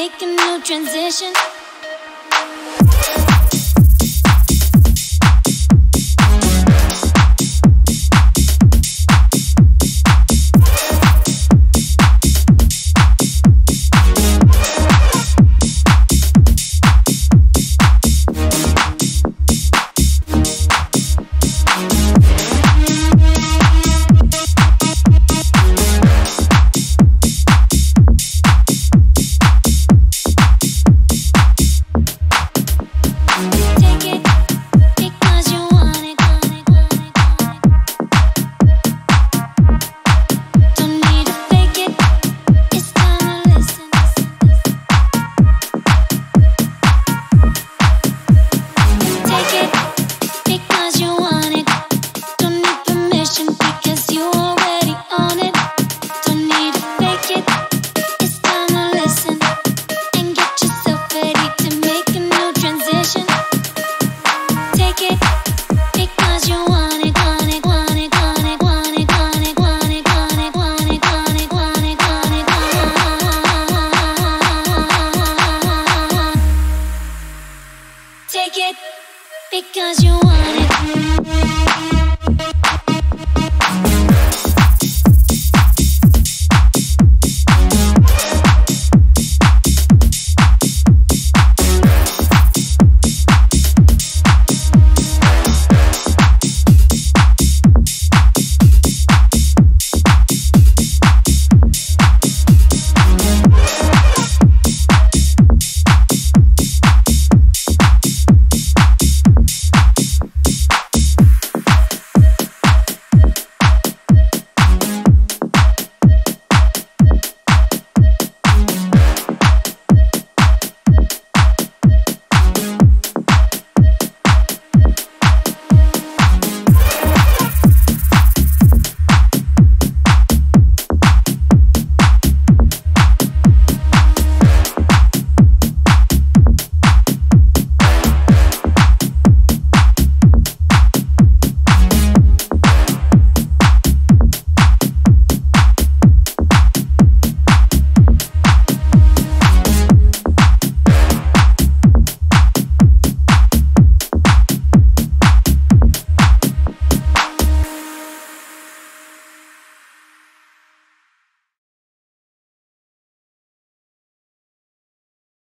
Make a new transition.